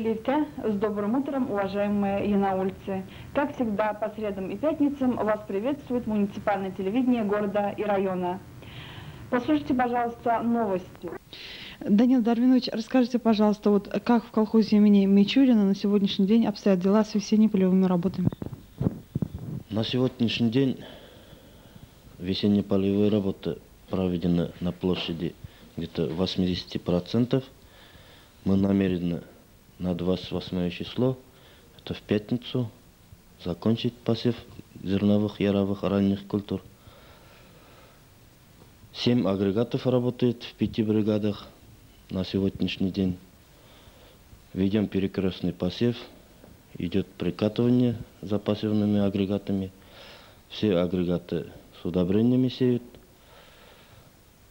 Хайрли Те, с добрым утром, уважаемые янаульцы. Как всегда, по средам и пятницам вас приветствует муниципальное телевидение города и района. Послушайте, пожалуйста, новости. Данил Дарвинович, расскажите, пожалуйста, вот как в колхозе имени Мичурина на сегодняшний день обстоят дела с весенне-полевыми работами? На сегодняшний день весенне-полевые работы проведены на площади где-то 80%. Мы намерены на 28 число, это в пятницу, закончить посев зерновых, яровых, ранних культур. Семь агрегатов работает в пяти бригадах на сегодняшний день. Ведем перекрестный посев, идет прикатывание за посевными агрегатами. Все агрегаты с удобрениями сеют.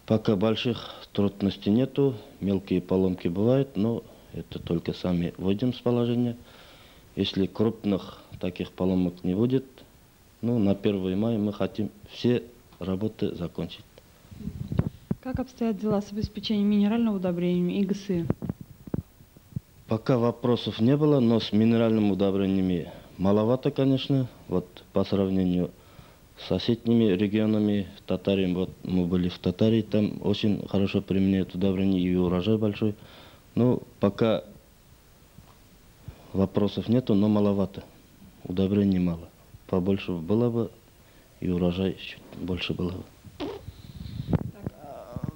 Пока больших трудностей нету, мелкие поломки бывают, но это только сами вводим с положения. Если крупных таких поломок не будет, ну, на 1 мая мы хотим все работы закончить. Как обстоят дела с обеспечением минерального удобрениями и ГСы? Пока вопросов не было, но с минеральными удобрениями маловато, конечно. Вот по сравнению соседними регионами, Татарии, вот мы были в Татарии, там очень хорошо применяют удобрения и урожай большой. Ну, пока вопросов нету, но маловато. Удобрений мало. Побольше было бы, и урожай чуть больше было бы.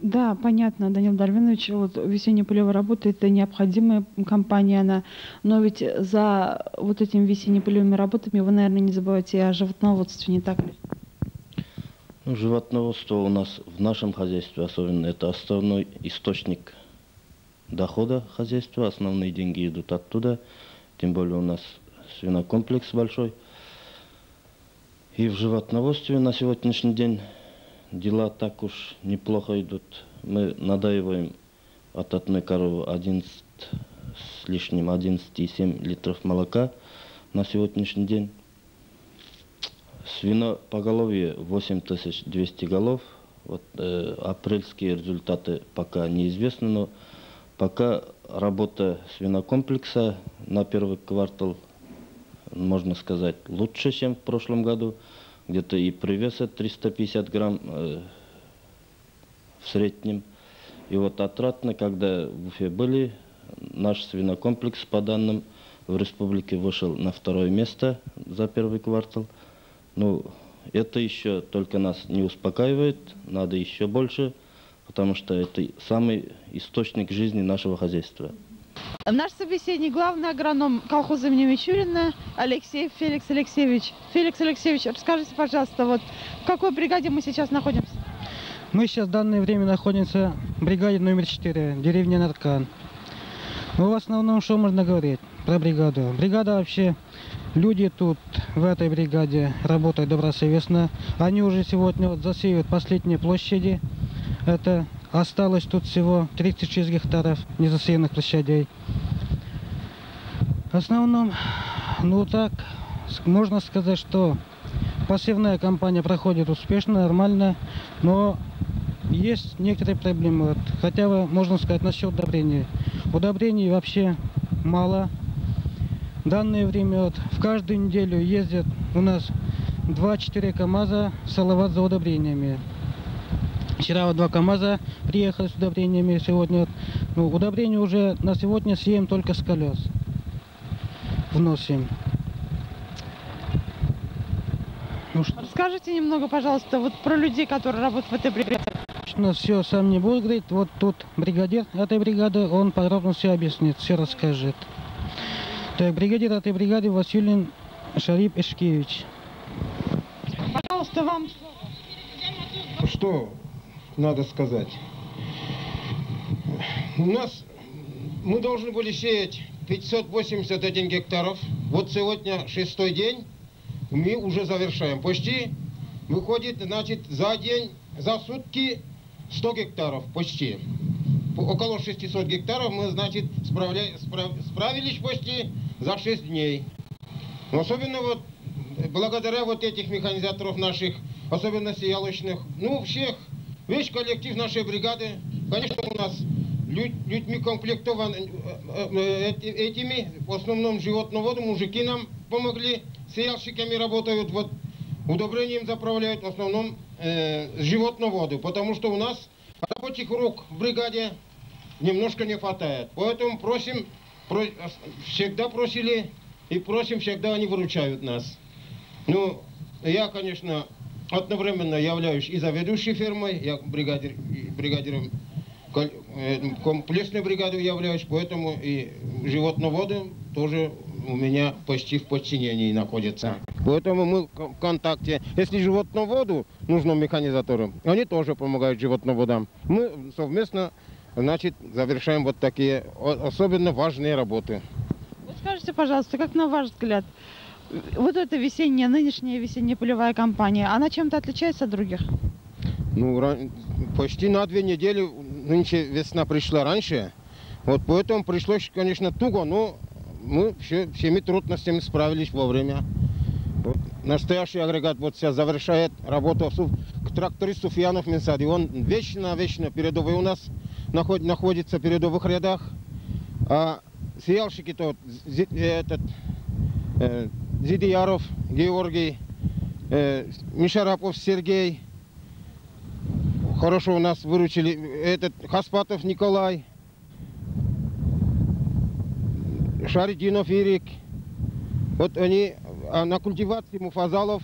Да, понятно, Данил Дарвинович, вот весенняя полевая работа это необходимая компания, она, но ведь за вот этими весенне-полевыми работами вы, наверное, не забывайте о животноводстве, не так ли? Ну, животноводство у нас в нашем хозяйстве особенно это основной источник дохода хозяйства, основные деньги идут оттуда, тем более у нас свинокомплекс большой. И в животноводстве на сегодняшний день дела так уж неплохо идут. Мы надаиваем от одной коровы 11 с лишним 11,7 литров молока на сегодняшний день. Свино поголовье 8200 голов. Вот, э, апрельские результаты пока неизвестны, но пока работа свинокомплекса на первый квартал, можно сказать, лучше, чем в прошлом году где-то и привеса 350 грамм э, в среднем. И вот отратно, когда в Уфе были, наш свинокомплекс, по данным в республике, вышел на второе место за первый квартал. Ну, это еще только нас не успокаивает, надо еще больше, потому что это самый источник жизни нашего хозяйства. Наш собеседник, главный агроном колхоза имени Мичурина Алексей Феликс Алексеевич. Феликс Алексеевич, расскажите, пожалуйста, вот в какой бригаде мы сейчас находимся? Мы сейчас в данное время находимся в бригаде номер 4, деревня Наркан. Ну, в основном, что можно говорить про бригаду? Бригада вообще, люди тут в этой бригаде работают добросовестно. Они уже сегодня вот засеивают последние площади. Это Осталось тут всего 36 гектаров незасеянных площадей. В основном, ну так, можно сказать, что посевная кампания проходит успешно, нормально, но есть некоторые проблемы. Вот, хотя бы, можно сказать, насчет удобрений. Удобрений вообще мало. В данное время вот, в каждую неделю ездят у нас 2-4 КАМАЗа Салават за удобрениями. Вчера вот два КАМАЗа приехали с удобрениями. Сегодня ну, удобрения уже на сегодня съем только с колес. Вносим. Ну, что... Расскажите немного, пожалуйста, вот про людей, которые работают в этой бригаде. Точно все сам не буду говорить. Вот тут бригадир этой бригады, он подробно все объяснит, все расскажет. Так, бригадир этой бригады Василий Шарип Эшкевич. Пожалуйста, вам Что? Надо сказать. У нас мы должны были сеять 581 гектаров. Вот сегодня шестой день, мы уже завершаем. Почти выходит, значит, за день, за сутки 100 гектаров, почти. Около 600 гектаров мы, значит, справля... справ... справились почти за 6 дней. Но особенно вот благодаря вот этих механизаторов наших, особенно сиялочных, ну, всех Весь коллектив нашей бригады, конечно, у нас люд- людьми комплектованы э, э, эти- этими, в основном животноводы, мужики нам помогли, сеяльщиками работают, вот удобрением заправляют в основном э, животноводы, потому что у нас рабочих рук в бригаде немножко не хватает. Поэтому просим, про- всегда просили и просим, всегда они выручают нас. Ну, я, конечно, одновременно являюсь и заведующей фермой, я бригадир, бригадиром э, комплексной бригады являюсь, поэтому и животноводы тоже у меня почти в подчинении находятся. Поэтому мы в контакте. Если животноводу нужно механизаторам, они тоже помогают животноводам. Мы совместно, значит, завершаем вот такие особенно важные работы. Скажите, пожалуйста, как на ваш взгляд, вот эта весенняя, нынешняя весенняя полевая кампания, она чем-то отличается от других? Ну, почти на две недели нынче весна пришла раньше. Вот поэтому пришлось, конечно, туго, но мы все, всеми трудностями справились вовремя. Вот настоящий агрегат вот сейчас завершает работу. Су- Тракторист Суфьянов Менсади, он вечно-вечно передовой у нас наход- находится в передовых рядах. А сияльщики то этот, э, Зидияров Георгий, э, Мишарапов Сергей, Хорошо у нас выручили. Этот Хаспатов Николай, Шаридинов Ирик. Вот они а на культивации муфазалов,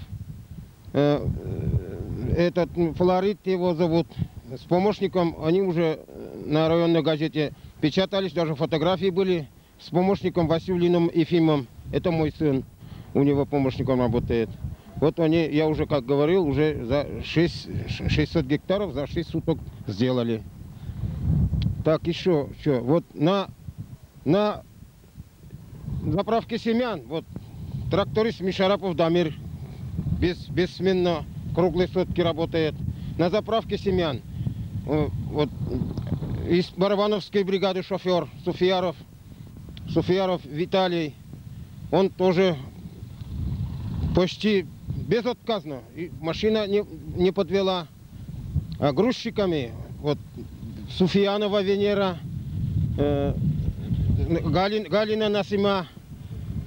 э, э, этот Флорид его зовут, с помощником, они уже э, на районной газете печатались, даже фотографии были с помощником Василином Ефимом. Это мой сын, у него помощником работает. Вот они, я уже как говорил, уже за 6, 600 гектаров за 6 суток сделали. Так, еще, что, вот на, на заправке семян, вот тракторист Мишарапов Дамир без, бессменно круглые сутки работает. На заправке семян, э, вот из Барабановской бригады шофер Суфияров, Суфияров Виталий, он тоже почти безотказно. И машина не, не подвела. А грузчиками, вот Суфиянова Венера, э, Галин, Галина Насима,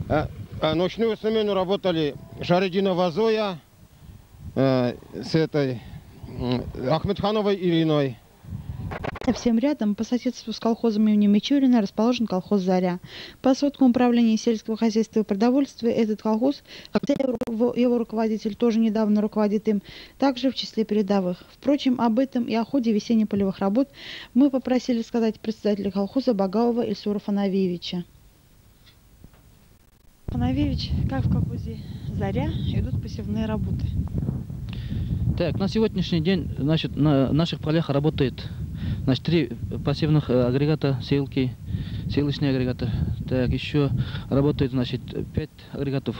а, а ночную смену работали Шарединова Зоя э, с этой м, Ахмедхановой Ириной. Совсем рядом, по соседству с колхозом имени Мичурина, расположен колхоз «Заря». По сводкам управления сельского хозяйства и продовольствия, этот колхоз, хотя его, его руководитель тоже недавно руководит им, также в числе передовых. Впрочем, об этом и о ходе весенне-полевых работ мы попросили сказать председателя колхоза Багаова Ильсура Фанавиевича. Фанавиевич, как в колхозе «Заря» идут посевные работы? Так, на сегодняшний день значит, на наших полях работает значит, три пассивных э, агрегата сеялки, сеялочные агрегаты. Так, еще работает значит, пять агрегатов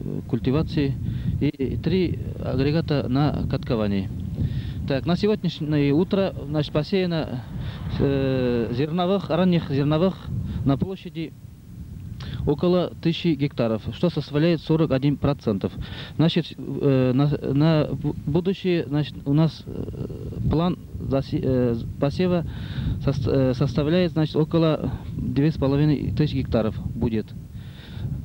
э, культивации и три агрегата на катковании. Так, на сегодняшнее утро значит, посеяно э, зерновых, ранних зерновых на площади около тысячи гектаров, что составляет 41%. Значит, э, на, на бу- будущее значит, у нас э, план э, посева сос- составляет значит, около 2,5 тысяч гектаров будет.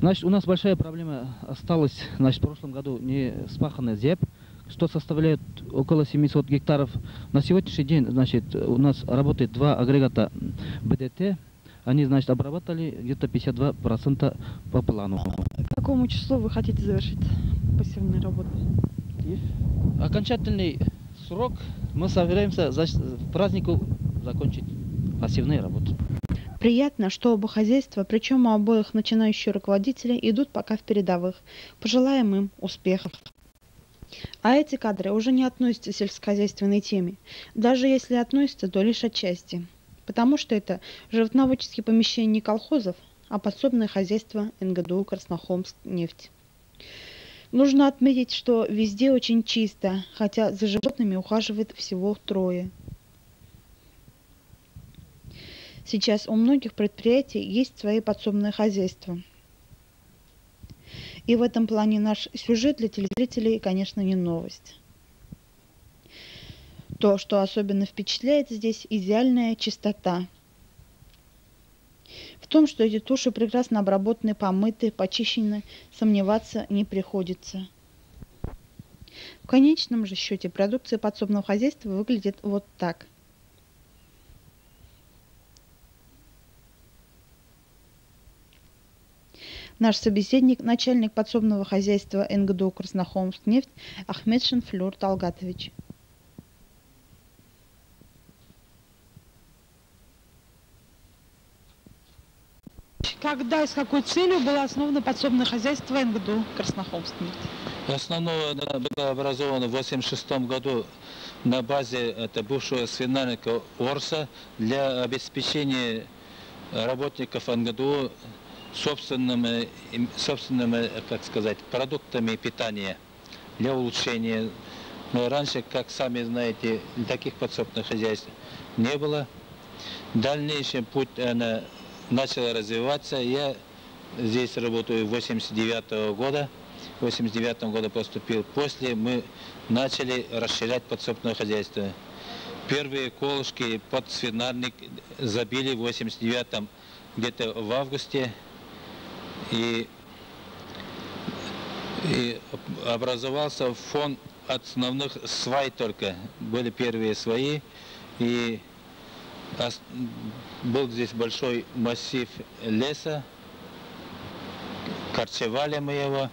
Значит, у нас большая проблема осталась, значит, в прошлом году не спаханный зеб, что составляет около 700 гектаров. На сегодняшний день, значит, у нас работает два агрегата БДТ, они, значит, обработали где-то 52% по плану. К какому числу вы хотите завершить посевные работы? Окончательный срок мы собираемся за, к празднику закончить посевные работы. Приятно, что оба хозяйства, причем у обоих начинающие руководители, идут пока в передовых. Пожелаем им успехов. А эти кадры уже не относятся к сельскохозяйственной теме. Даже если относятся, то лишь отчасти. Потому что это животноводческие помещения не колхозов, а подсобное хозяйство НГДУ Краснохомск нефть. Нужно отметить, что везде очень чисто, хотя за животными ухаживает всего трое. Сейчас у многих предприятий есть свои подсобные хозяйства. И в этом плане наш сюжет для телезрителей, конечно, не новость. То, что особенно впечатляет здесь, идеальная чистота. том, что эти туши прекрасно обработаны, помыты, почищены, сомневаться не приходится. В конечном же счете продукция подсобного хозяйства выглядит вот так. Наш собеседник, начальник подсобного хозяйства НГДУ «Краснохолмскнефть» Ахмедшин Флюр Талгатович. Когда и с какой целью было основано подсобное хозяйство НГДУ «Краснохолмскнефть»? Основное было образовано в 1986 году на базе это бывшего свинарника Орса для обеспечения работников НГДУ собственными, собственными, как сказать, продуктами питания для улучшения. Но раньше, как сами знаете, таких подсобных хозяйств не было. Дальнейший путь она начала развиваться. Я здесь работаю 89 -го года. В 89 году поступил. После мы начали расширять подсобное хозяйство. Первые колышки под свинарник забили в 89 где-то в августе. И, и образовался фон основных свай только. Были первые свои. И был здесь большой массив леса. Корчевали мы его.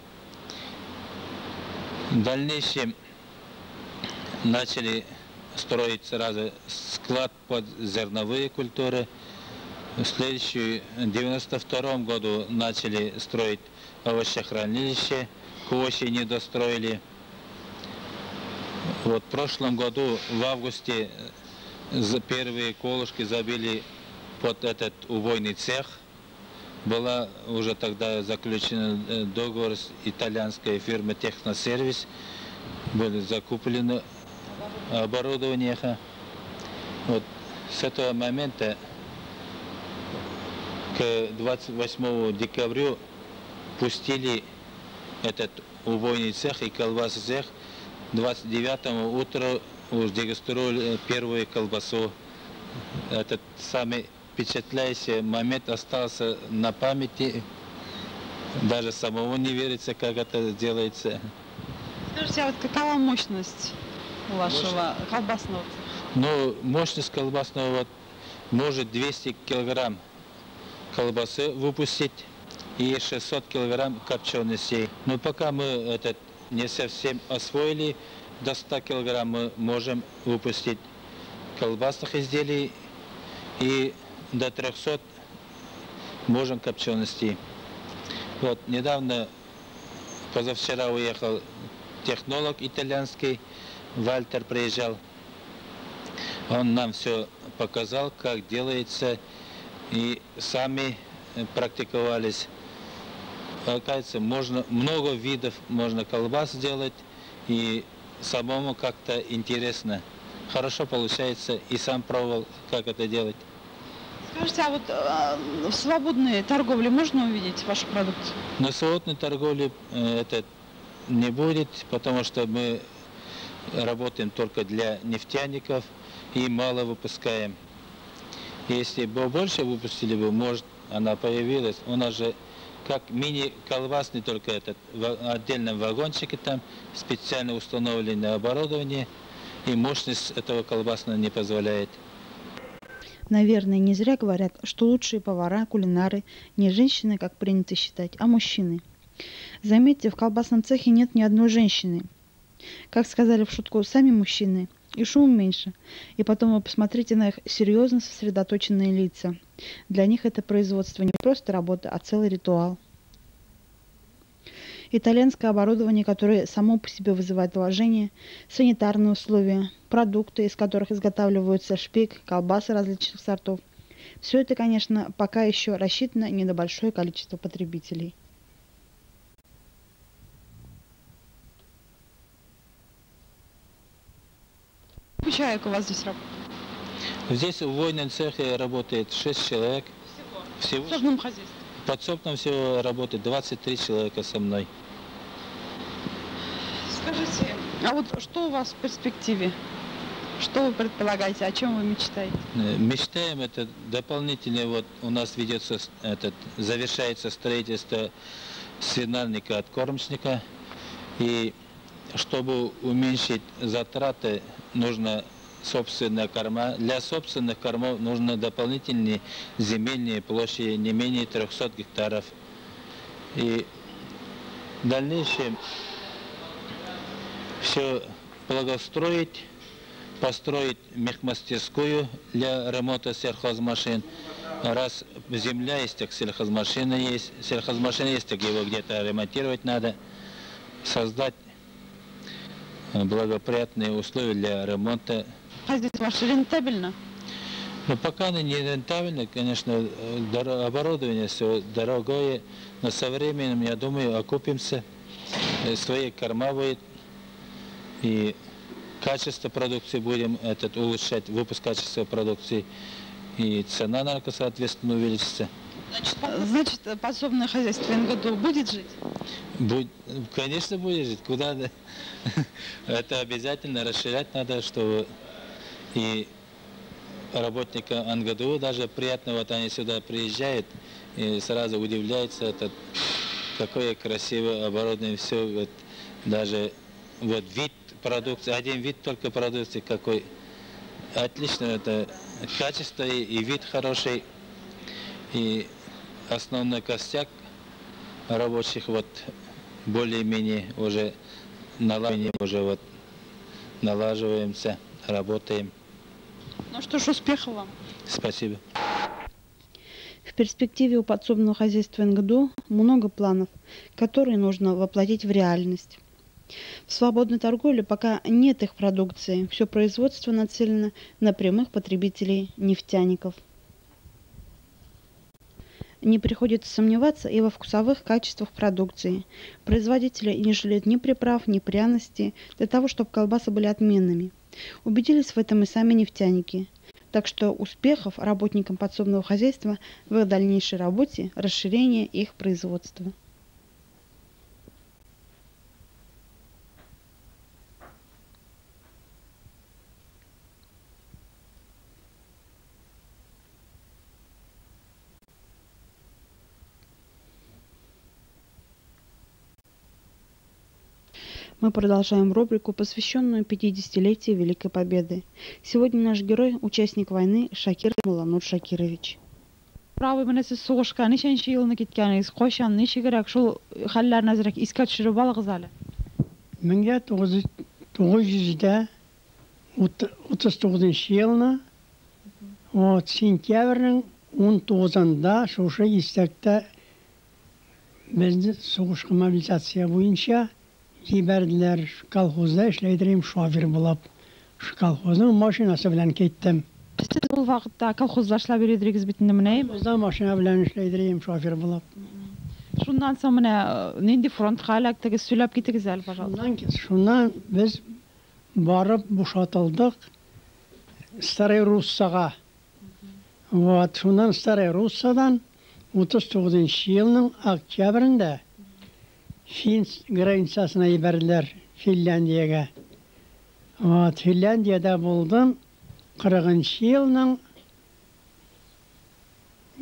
В дальнейшем начали строить сразу склад под зерновые культуры. В следующем, 92 году начали строить овощехранилище, к осени достроили. Вот в прошлом году, в августе, первые колышки забили под этот убойный цех. Была уже тогда заключен э, договор с итальянской фирмой Техносервис. Были закуплены оборудование. Вот с этого момента к 28 декабря пустили этот убойный цех и колбасный цех. 29 утра уже дегустировали первую колбасу. Этот самый впечатляющий момент остался на памяти. Даже самому не верится, как это делается. Скажите, а вот какова мощность вашего колбасного цеха? Ну, мощность колбасного вот, может 200 килограмм колбасы выпустить и 600 килограмм копченостей. Но пока мы этот не совсем освоили, до 100 килограмм мы можем выпустить колбасных изделий и до 300 можем копченостей. Вот, недавно, позавчера уехал технолог итальянский, Вальтер приезжал. Он нам все показал, как делается, и сами практиковались. Оказывается, можно много видов, можно колбас сделать, и самому как-то интересно. Хорошо получается, и сам пробовал, как это делать. Скажите, а вот э, в свободной торговле можно увидеть вашу продукцию? На свободной торговле э, это не будет, потому что мы работаем только для нефтяников и мало выпускаем. Если бы больше выпустили бы, может, она появилась. У нас же как мини-колбасный только этот, в отдельном вагончике там, специально установленное оборудование, и мощность этого колбасного не позволяет. Наверное, не зря говорят, что лучшие повара, кулинары не женщины, как принято считать, а мужчины. Заметьте, в колбасном цехе нет ни одной женщины. Как сказали в шутку сами мужчины, и шум меньше. И потом вы посмотрите на их серьезно сосредоточенные лица. Для них это производство не просто работа, а целый ритуал. Итальянское оборудование, которое само по себе вызывает уважение, санитарные условия, продукты, из которых изготавливаются шпик, колбасы различных сортов. Все это, конечно, пока еще рассчитано не на большое количество потребителей. Человек у вас здесь работает? Здесь в войном цехе работает 6 человек. Всего? В собственном хозяйстве? В подсобном всего работает 23 человека со мной. Скажите, а вот что у вас в перспективе? Что вы предполагаете, о чем вы мечтаете? Э, Мечтаем это дополнительно, вот у нас ведется этот, завершается строительство свинарника от кормочника. И чтобы уменьшить затраты, нужно собственная корма. Для собственных кормов нужно дополнительные земельные площади не менее 300 гектаров. И в дальнейшем все благоустроить, построить мехмастерскую для ремонта сельхозмашин. Раз земля есть, так сельхозмашина есть. Сельхозмашина есть, так его где-то ремонтировать надо. Создать благоприятные условия для ремонта. Хозяйство ваше рентабельно? Но пока оно не рентабельно, конечно, оборудование все дорогое, но со временем, я думаю, окупимся, э, свои корма будет, и качество продукции будем этот, улучшать, выпуск качества продукции, и цена, наверное, соответственно, увеличится. Значит, подсобное хозяйство в этом году будет жить? Будь- конечно, будет жить. Куда да? Это обязательно расширять надо, чтобы и работникам НГДУ даже приятно, вот они сюда приезжают и сразу удивляются, это какое красивое оборудование, все, вот, даже вот вид продукции, один вид только продукции какой. Отлично, это качество и, и вид хороший, и основной костяк рабочих вот более-менее уже налаживаем, уже вот налаживаемся, работаем. Ну что ж, успехов вам. Спасибо. В перспективе у подсобного хозяйства НГДУ много планов, которые нужно воплотить в реальность. В свободной торговле пока нет их продукции, все производство нацелено на прямых потребителей нефтяников. Не приходится сомневаться и во вкусовых качествах продукции. Производители не жалеют ни приправ, ни пряностей для того, чтобы колбасы были отменными. Убедились в этом и сами нефтяники. Так что успехов работникам подсобного хозяйства в их дальнейшей работе, расширение их производства. Мы продолжаем рубрику, посвященную 50-летию Великой Победы. Сегодня наш герой – участник войны Шакир Муланур Шакирович. Правый менен сиз согушка неченчи жылына кеткениңиз качан нече керек ушул халларны азыраак эске түшүрүп алыңыз али Мыңга тоғыз жүзде отыз тоғызыншы жылына вот сентябрьнің он тоғызында шушы истекте бізді жибәрделәр колхозда эшләйдер идем шофер булып колхоздың колхозның машинасы белән киттем сез ул вакытта колхозда эшләп йөридегез бит инде менә колхозда машина белән эшләйдер идем шофер булып шуннан соң менә нинди фронтка эләктегез сөйләп китегез әле пожалуйста шуннан без барып бушатылдык старый руссаға вот шуннан старый руссадан 39 тоғызынчы елның октябрендә Fin qravinsiyasına yibərdilər Finlandiyaya. Ama Finlandiyada buldum 40-cı yılının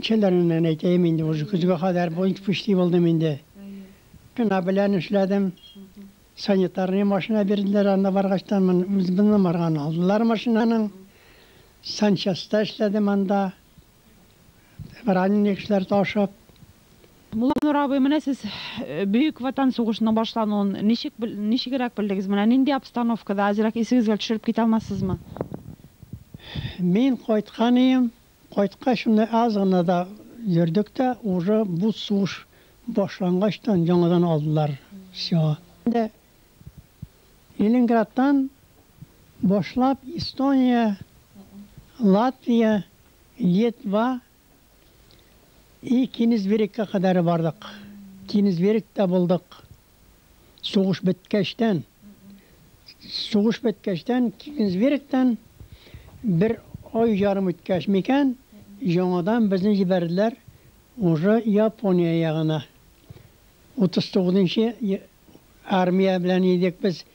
Çelerinden eğiteyim indi bu kuzga kadar boyunca pişti oldum indi. Kınabilen işledim. Sanitarını maşına verdiler anla vargaçtan mı? Biz bununla margan aldılar maşinanın. Sanchas'ta işledim anda. Varanin işler taşıp. мулла нурабый мына сиз э, бүйүк ватан сугушунун башлануун нечек нечегирээк билдиңиз мына эмне обстановкада? Азыраак эсиңизге түшүрүп кете алмасызбы мен койткан ийим койткан ушундай аз гана да жүрдүк да уже бул сугуш башлангачтан жаңадан алдылар. Все ленинградтан башлап эстония латвия литва и Кинизбереккә кадәр бардык. Кинизберектә булдык. Сугыш беткәчтән. Сугыш беткәчтән Кинизберектән bir oy yarım үткәч микән, яңадан безне җибәрделәр уже Япония ягына. 39-нчы армия белән идек без.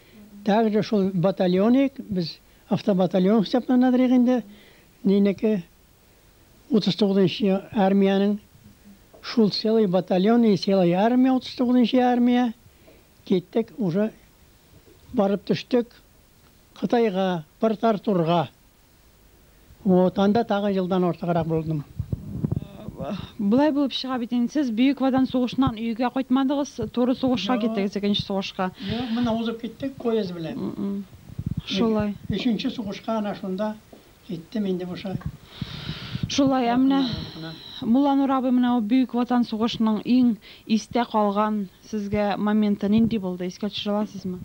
Также шул батальон идек, без автобатальон хисапланадыр инде. Нинеке 39-нчы армияның шул целый батальон и целый армия, отыз тоғызыншы армия, кеттік уже барып түштік Қытайға, Порт Артурға. Вот, анда тағы жылдан ортығырақ болдым. Бұлай болып шыға бетен, сіз бүйік вадан соғышынан үйге қайтмадыңыз торы соғышқа кеттіңіз, екінші соғышқа. Жоқ, мына озып кеттік, поезд білем. Шолай. Үшінші соғышқа ана шонда кеттім енді бұша Шулай, ә менә Мулла Нур абый ул Бүйүк Ватан сугышының иң истә калган сезгә моменты нинди булды? Искә төшерә аласызмы?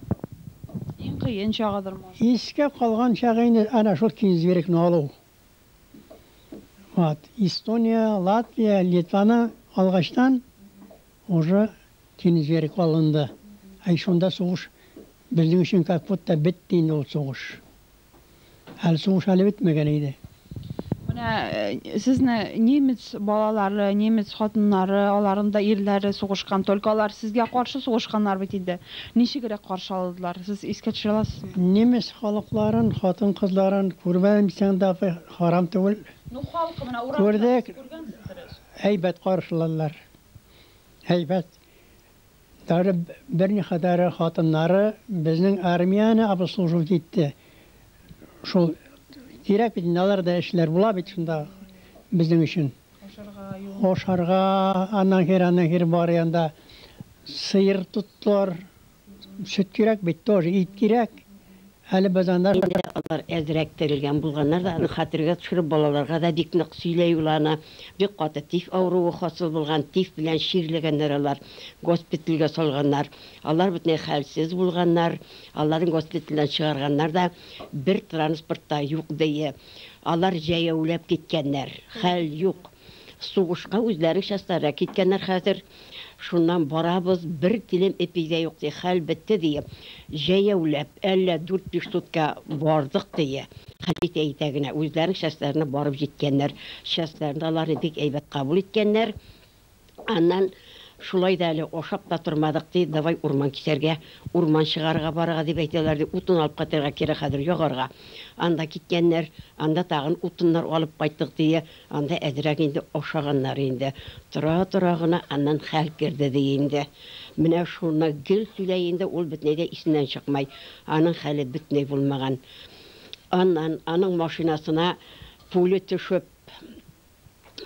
Иң кыен чагыдыр, может. Иске қалған шағы инде ана шул Кинзбергны алу. Вот, Эстония, Латвия, Литваны алғаштан уже Кинзберг алынды. Ай шунда сугыш біздің үшін как будто бітті инде ол сугыш. Әлі сугыш әлі бітмеген иде. Э, сезне немец балалары, немец хатыннары, аларның да ирләре сугышкан, только алар сезгә каршы сугышканнар бит инде. Ничегрәк каршы алдылар? Сез искә төшерә аласызмы? Немес халыкларын, хатын кызларын күрмәсәң дә харам түгел. Ну халкы менә Күрдек. Әйбәт каршылалар. Әйбәт. Дары берни кадәр хатыннары безнең армияны обслуживать итте. Шул кирәк бит алар да эшләр була бит шунда безнең өчен. Ошарга, аннан кир, аннан кир бар янда сыйыр тоттылар. Сөт кирәк бит тоже, ит кирәк. Анда Инде алар әзрәк терелгән булганнар да аны хәтергә төшереп балаларга да бик нык сөйләй уланы. Бик каты тиф авыруы хасыл булган, тиф белән ширлегәннәр алар, госпитальгә салганнар. Алар бөтенләй хәлсез булганнар. Аларын госпитальдән чыгарганнар да бер транспортта юк дие. Алар җәяүләп киткәннәр. Хәл юк. Сугышка үзләре частара киткәннәр хәзер. Шуннан барабыз, бер тилем эпигә юк ди, хәл бетте ди. Җәяүләп, әллә 4-5 сутка бардык ди. Хәлит әйтә генә, барып җиткәннәр. Частарында аларны бик әйбәт кабул иткәннәр. Аннан шулай да әле ашап та давай урман кисәргә, урман чыгарга барырга дип әйтәләр ди, утын алып кайтырга кирәк хәзер ягарга. Анда киткәннәр, анда тагын утыннар алып кайттык ди, анда әзрәк инде ашаганнар инде. Тора-тора гына аннан хәл керде ди инде. Менә шуны гел сөйләй инде, ул бөтенләй дә чыкмай. Аның хәле бөтенләй булмаган. Аннан аның машинасына пуля төшеп,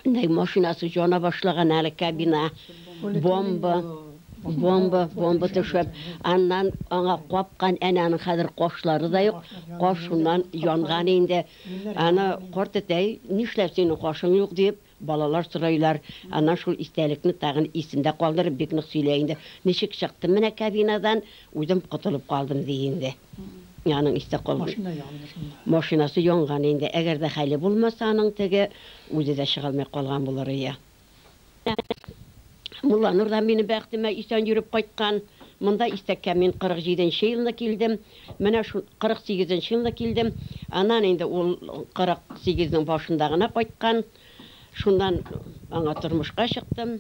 Нәй машинасы жана башлаган әле кабина, бомба, бомба, бомба төшеп, аннан аңа капкан әнәнең хәзер кашлары да юк, каш шуннан янган инде. Аны карт әтәй, нишләп синең кашың юк дип, балалар сорайлар. Аннан шул истәлекне тагын исендә калдырып бик нык сөйләй инде. Ничек чыктым менә кабинадан, үзем котылып калдым ди инде. Яның истә шунда. Машинасы янган инде. Әгәр дә хәле булмаса аның теге үзе дә чыга алмый калган булыр ия. Мулла Нурдан мине бәхтемә исән йөреп кайткан. Монда истәккә мин 47нче елда килдем. Менә шу 48нче елда килдем. Анан инде ул 48нең башында гына кайткан. Шуннан аңа тормышка чыктым.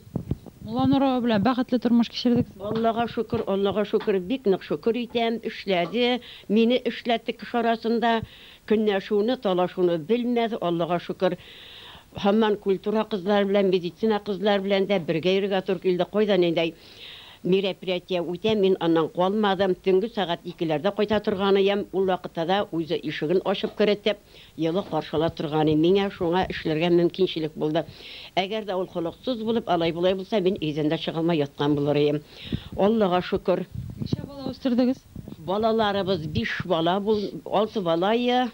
Мулла Нур абый белән бәхетле тормыш кичердек. Аллага шөкер, Аллага шөкер, бик нык шөкер итәм, эшләде, мине эшләтте кеш арасында, көнләшүне, талашуны белмәде, Аллага шөкер. Һаман культура кызлар белән, медицина кызлар белән дә бергә йөргә туры килде. Кайдан инде мероприятие үтә, мин аннан калмадым. Төнге сәгать 2ләрдә кайта торганы ям, ул вакытта да үзе ишеген ачып керетеп, елы каршыла торганы. Миңа шуңа эшләргә мөмкинчелек булды. Әгәр дә ул холыксыз булып, алай булай булса, мин өйдән дә чыга алмай яткан булыр идем. Аллага шөкер. Ничә бала үстердегез? Балаларыбыз биш бала бул, алты балайы.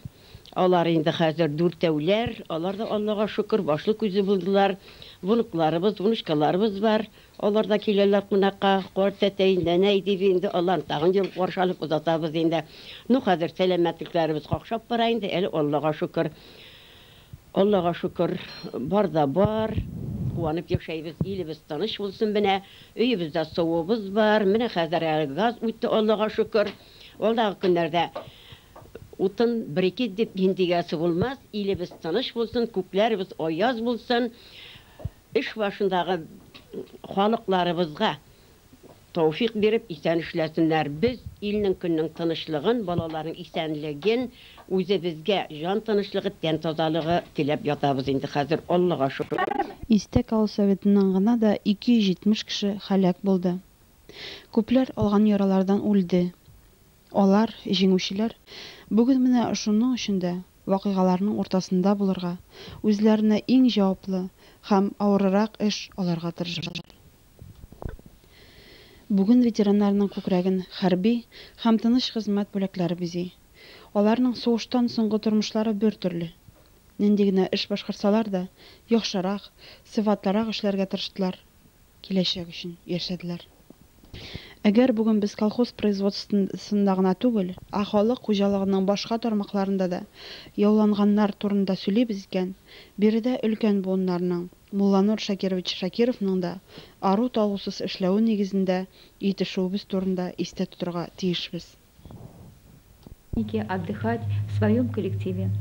Алар инде хәзер дүртәүләр. Алар да Аллага шөкер башлы күзе булдылар. Внукларыбыз, внучкаларыбыз бар. Алар да киләләр кунакка. Карт әтәйендә нәй дип инде алар тагын ел каршалып узатабыз инде. Ну хәзер сәламәтлекләребез какшап бара инде. Әле Аллага шөкер. Аллага шөкер, бар да бар. Куанып яшәйбез, илебез тыныч булсын менә. Өебездә суыбыз бар. Менә хәзер газ үтте, Аллага шөкер. Алдагы көннәрдә утын бер-ике дип ендигәсе булмас, илебез тыныч булсын, күкләребез аяз булсын. Эш башындагы халыкларыбызга тауфик беріп исән эшләсеннәр. Без илнең көннең тынычлыгын, балаларның исәнлеген, үзебезгә жан тынычлыгы, тән тазалыгы теләп ятабыз инде хәзер. Аллага шөкер. Истәк авыл советыннан гына да 270 кеше һәлак булды. Күпләр алган яралардан үлде. Алар, җиңүчеләр, бүгін міне ұшының ішінде уақиғаларының ортасында болырға өзләріне ең жауаплы һәм ауырырақ іш оларға тырышады бүгін ветерандарның көкірегін харби һәм тыныш хезмәт бүләкләре безей. Оларның соғыштан соңғы тормышлары бертүрлі нендегіне іш башқарсалар да яхшырақ сыйфатлырақ эшләргә тырыштылар киләчәк өчен яшәделәр. Әгәр бүген без колхоз производствосында гына түгел, халык хуҗалыгының башка тармакларында да яуланганнар турында сөйлибез икән, биредә өлкән буыннарның Мулланур Шакирович Шакировның да ару талусыз эшләүе нигезендә итешүебез турында истә тоторга тиешбез. отдыхать в своем коллективе.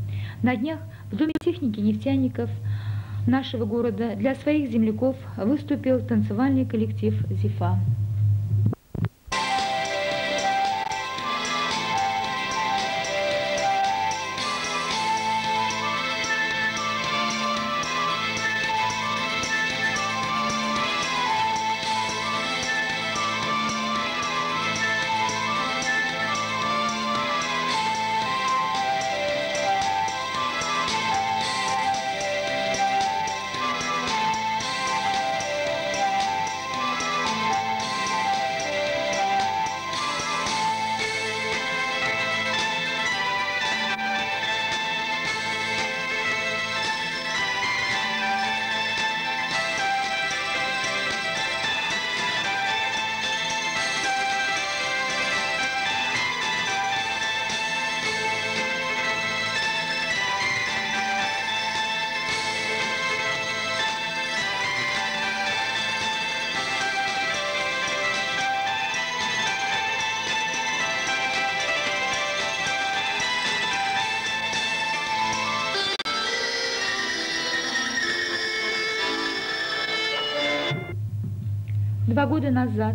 На днях в Доме техники нефтяников нашего города для своих земляков выступил танцевальный коллектив «Зифа». Два года назад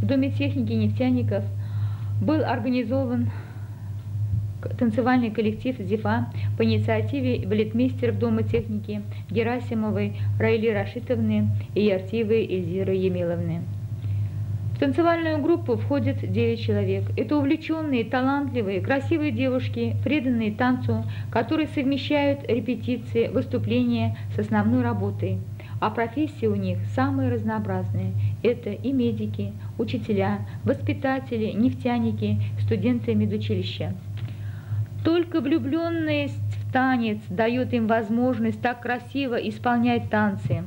в Доме техники нефтяников был организован танцевальный коллектив «Зифа» по инициативе балетмейстеров Дома техники Герасимовой Раили Рашитовны и Яртиевой Эльзиры Емеловны. В танцевальную группу входит 9 человек. Это увлеченные, талантливые, красивые девушки, преданные танцу, которые совмещают репетиции, выступления с основной работой – а профессии у них самые разнообразные. Это и медики, учителя, воспитатели, нефтяники, студенты медучилища. Только влюбленность в танец дает им возможность так красиво исполнять танцы.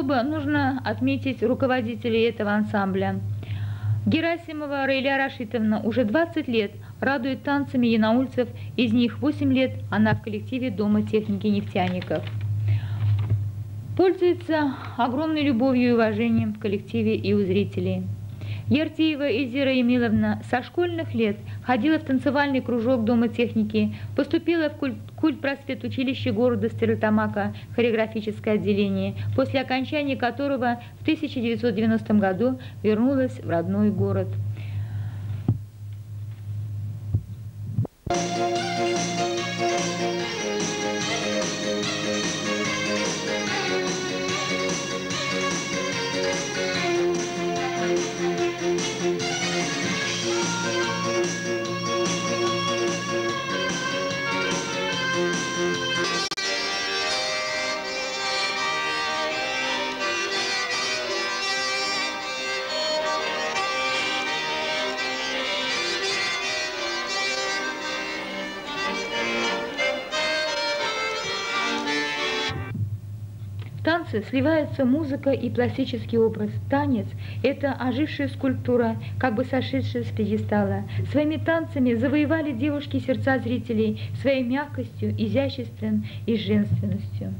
Особо нужно отметить руководителей этого ансамбля. Герасимова Рейля Рашитовна уже 20 лет радует танцами янаульцев, из них 8 лет она в коллективе Дома техники нефтяников. Пользуется огромной любовью и уважением в коллективе и у зрителей. Яртиева Изира Емиловна со школьных лет ходила в танцевальный кружок Дома техники, поступила в культ, культ просвет училище города Стерлитамака, хореографическое отделение, после окончания которого в 1990 году вернулась в родной город. Танце сливаются музыка и пластический образ. Танец – это ожившая скульптура, как бы сошедшая с пьедестала. Своими танцами завоевали девушки сердца зрителей своей мягкостью, изяществом и женственностью.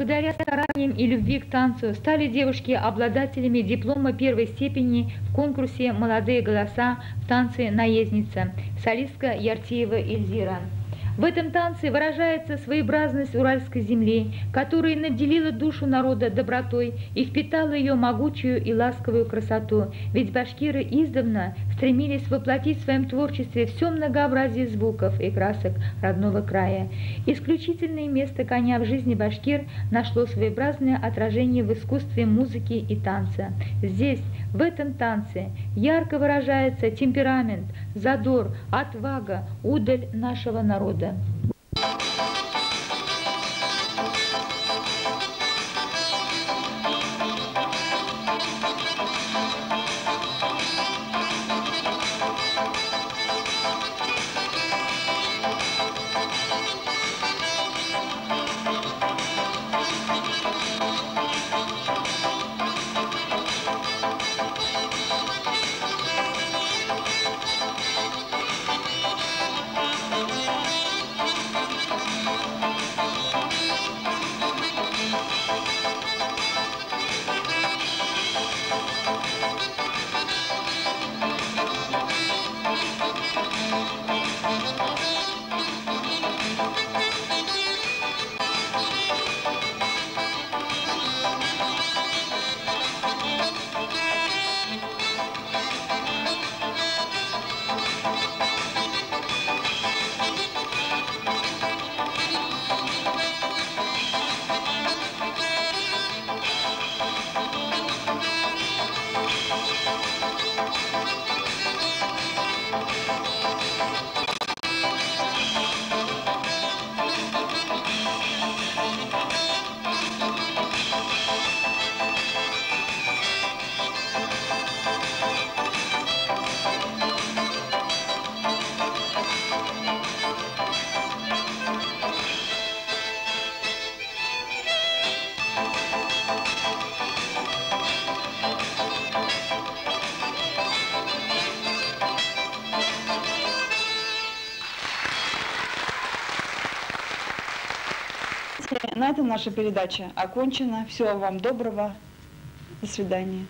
Благодаря стараниям и любви к танцу стали девушки обладателями диплома первой степени в конкурсе «Молодые голоса» в танце «Наездница» солистка Яртиева Эльзира. В этом танце выражается своеобразность уральской земли, которая наделила душу народа добротой и впитала ее могучую и ласковую красоту. Ведь башкиры издавна стремились воплотить в своем творчестве все многообразие звуков и красок родного края. Исключительное место коня в жизни башкир нашло своеобразное отражение в искусстве музыки и танца. Здесь, в этом танце, ярко выражается темперамент, задор, отвага, удаль нашего народа. Этом наша передача окончена. Всего вам доброго. До свидания.